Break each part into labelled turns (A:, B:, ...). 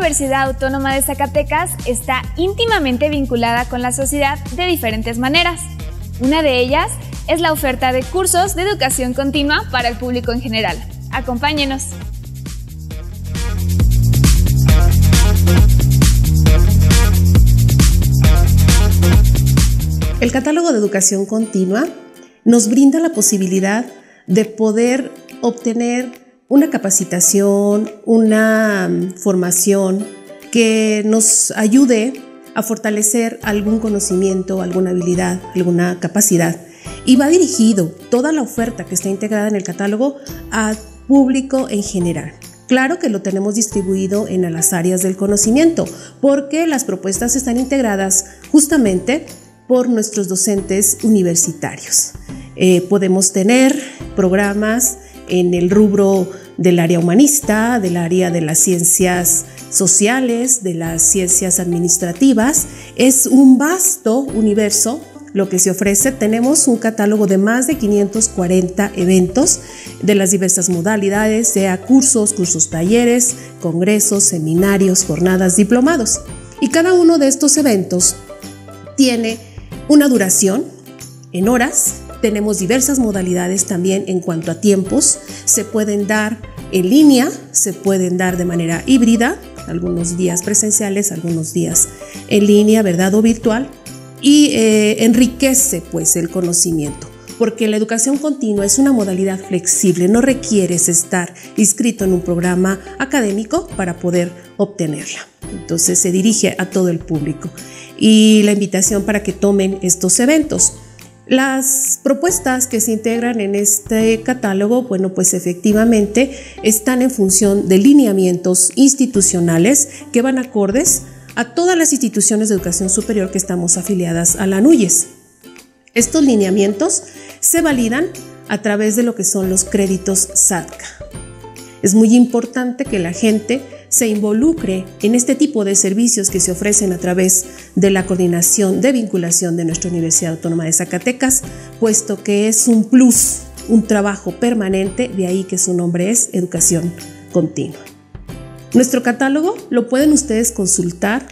A: Universidad Autónoma de Zacatecas está íntimamente vinculada con la sociedad de diferentes maneras. Una de ellas es la oferta de cursos de educación continua para el público en general. Acompáñenos.
B: El catálogo de educación continua nos brinda la posibilidad de poder obtener una capacitación, una mm, formación que nos ayude a fortalecer algún conocimiento, alguna habilidad, alguna capacidad. Y va dirigido toda la oferta que está integrada en el catálogo al público en general. Claro que lo tenemos distribuido en las áreas del conocimiento, porque las propuestas están integradas justamente por nuestros docentes universitarios. Eh, podemos tener programas en el rubro del área humanista, del área de las ciencias sociales, de las ciencias administrativas. Es un vasto universo lo que se ofrece. Tenemos un catálogo de más de 540 eventos de las diversas modalidades, sea cursos, cursos talleres, congresos, seminarios, jornadas, diplomados. Y cada uno de estos eventos tiene una duración en horas. Tenemos diversas modalidades también en cuanto a tiempos. Se pueden dar en línea, se pueden dar de manera híbrida, algunos días presenciales, algunos días en línea, ¿verdad? O virtual. Y eh, enriquece pues el conocimiento porque la educación continua es una modalidad flexible, no requieres estar inscrito en un programa académico para poder obtenerla. Entonces se dirige a todo el público y la invitación para que tomen estos eventos. Las propuestas que se integran en este catálogo, bueno, pues efectivamente están en función de lineamientos institucionales que van acordes a todas las instituciones de educación superior que estamos afiliadas a la NUYES. Estos lineamientos se validan a través de lo que son los créditos SATCA. Es muy importante que la gente se involucre en este tipo de servicios que se ofrecen a través de la coordinación de vinculación de nuestra Universidad Autónoma de Zacatecas, puesto que es un plus, un trabajo permanente, de ahí que su nombre es Educación Continua. Nuestro catálogo lo pueden ustedes consultar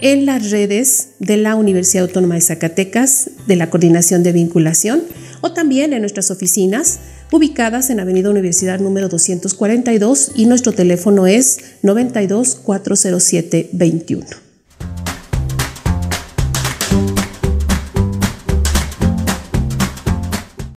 B: en las redes de la Universidad Autónoma de Zacatecas, de la Coordinación de Vinculación, o también en nuestras oficinas ubicadas en Avenida Universidad número 242 y nuestro teléfono es 92 407 21.